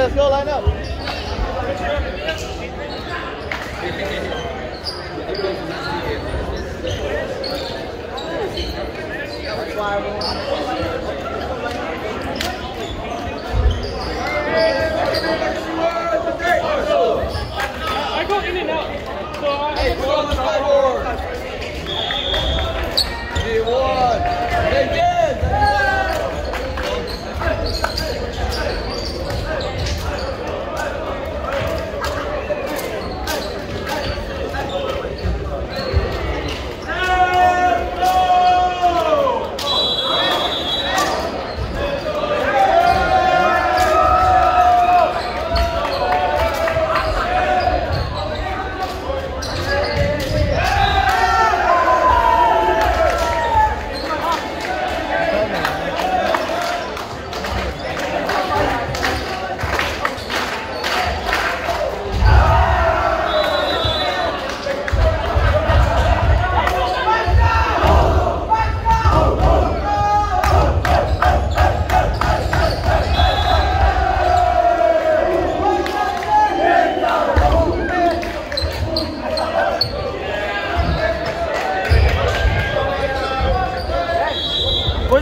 let's go line up. Hey, go on the sideboard. G1.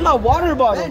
My water bottle?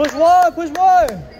Push one, push one.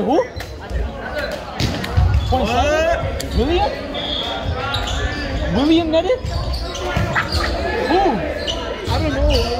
Wait, who? 27? William? William netted? Who? I don't know.